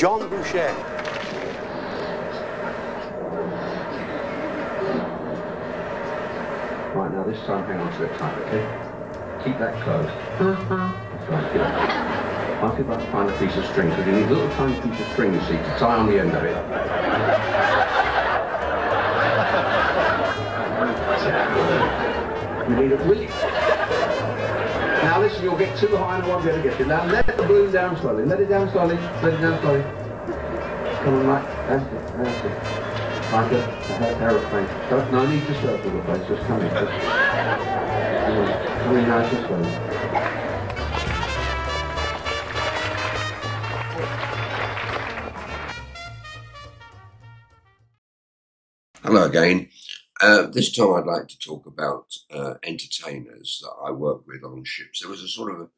John Bouchier. Right, now this time hang on to it tight, okay? Keep that closed. That's right, good. I'll see if I can find a piece of string, because you need a little tiny piece of string, you see, to tie on the end of it. You need a really... Listen, you'll get too high and I won't be able to get you. Now let the balloon down slowly. Let it down slowly. Let it down slowly. Come on, right. That's it. That's it. Like a, a aeroplane. No need to circle the place. Just come in. Just, come in. Come in nice and slowly. Hello again. Uh, this time I'd like to talk about uh, entertainers that I work with on ships. There was a sort of a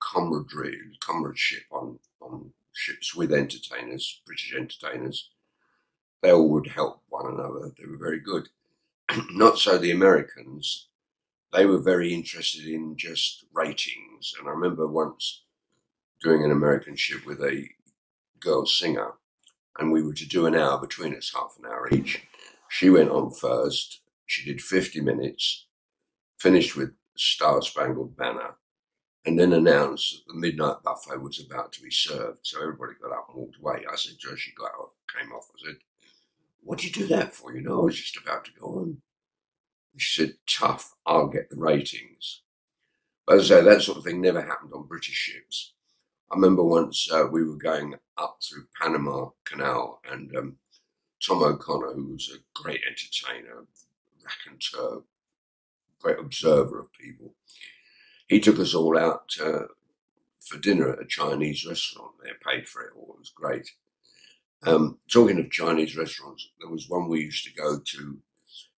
camaraderie, comradeship on, on ships with entertainers, British entertainers. They all would help one another. They were very good. Not so the Americans. They were very interested in just ratings. And I remember once doing an American ship with a girl singer, and we were to do an hour between us, half an hour each. She went on first. She did 50 minutes, finished with Star Spangled Banner, and then announced that the midnight buffet was about to be served. So everybody got up and walked away. I said, "Joe, she got off, came off. I said, What do you do that for? You know, I was just about to go on. And she said, Tough, I'll get the ratings. But as I say, that sort of thing never happened on British ships. I remember once uh, we were going up through Panama Canal and um, Tom O'Connor, who was a great entertainer, raconteur, great observer of people, he took us all out uh, for dinner at a Chinese restaurant. They paid for it all. It was great. Um, talking of Chinese restaurants, there was one we used to go to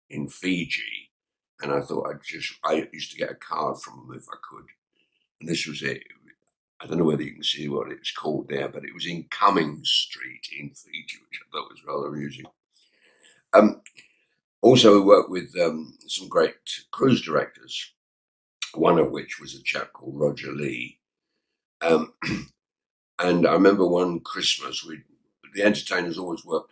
in Fiji, and I thought I'd just, I used to get a card from them if I could. And this was it. I don't know whether you can see what it's called there, but it was in Cummings Street in Fiji, which I thought was rather amusing. Um, also, we worked with um, some great cruise directors, one of which was a chap called Roger Lee. Um, and I remember one Christmas, we the entertainers always worked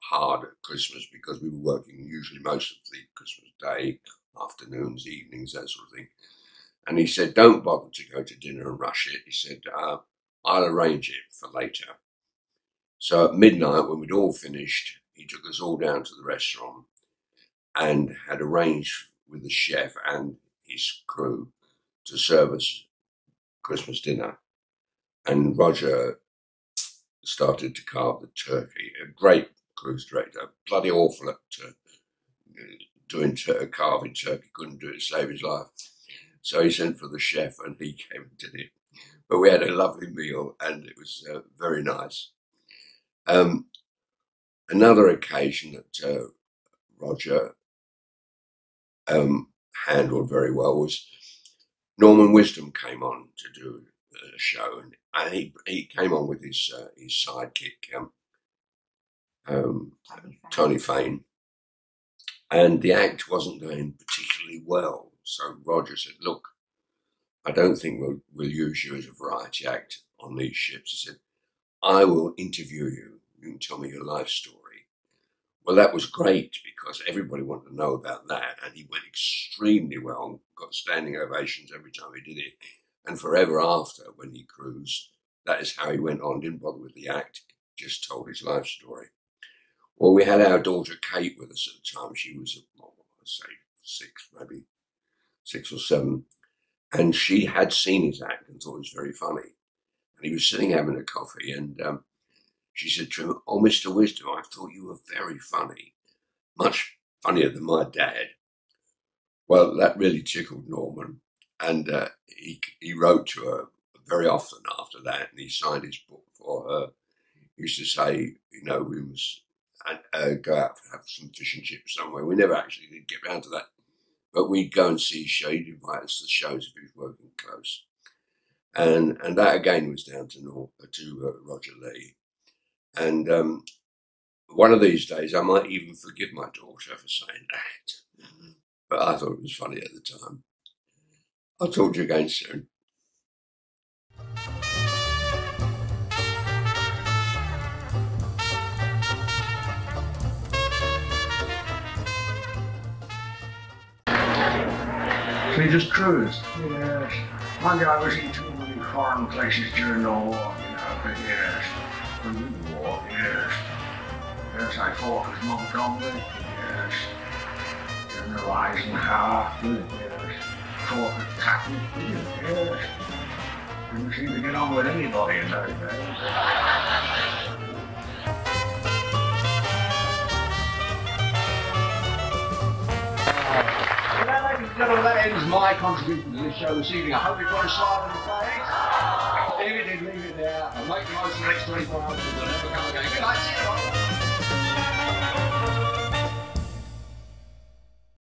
hard at Christmas because we were working usually most of the Christmas day, afternoons, evenings, that sort of thing. And he said, Don't bother to go to dinner and rush it. He said, uh, I'll arrange it for later. So at midnight, when we'd all finished, he took us all down to the restaurant and had arranged with the chef and his crew to serve us Christmas dinner. And Roger started to carve the turkey. A great cruise director, bloody awful at uh, doing tur- carving turkey, couldn't do it save his life. So he sent for the chef and he came and did it. But we had a lovely meal and it was uh, very nice. Um, another occasion that uh, Roger um, handled very well was Norman Wisdom came on to do a show and, and he, he came on with his uh, his sidekick um, um, Tony Fane and the act wasn't going particularly well. So Roger said, "Look, I don't think we'll we'll use you as a variety act on these ships." He said, "I will interview you. You can tell me your life story." Well, that was great because everybody wanted to know about that, and he went extremely well. Got standing ovations every time he did it, and forever after, when he cruised, that is how he went on. Didn't bother with the act, just told his life story. Well, we had our daughter Kate with us at the time. She was, well, I'd say six, maybe six or seven, and she had seen his act and thought it was very funny. And he was sitting having a coffee, and um, she said to him, "Oh, Mister Wisdom, I thought you were very funny, much funnier than my dad." Well, that really tickled Norman, and uh, he he wrote to her very often after that, and he signed his book for her. He used to say, you know, we must uh, go out and have some fish and chips somewhere. We never actually did get round to that, but we'd go and see his show. He'd invite us to the shows if he was working close, and and that again was down to Nor- to uh, Roger Lee, and um, one of these days I might even forgive my daughter for saying that, but I thought it was funny at the time. I'll talk to you again soon. We just cruised. Yes. Mind you, I was in too many foreign places during the war, you know, but yes. The war, yes. Yes, I fought with Montgomery, yes. General Eisenhower, yes. Fought with Patton, yes. Didn't seem to get on with anybody in those days. Gentlemen, that ends my contribution to this show this evening. I hope you've got a smile on your face. If you did, leave it there and make the most of the next 24 hours they'll never come again. Good night, see you.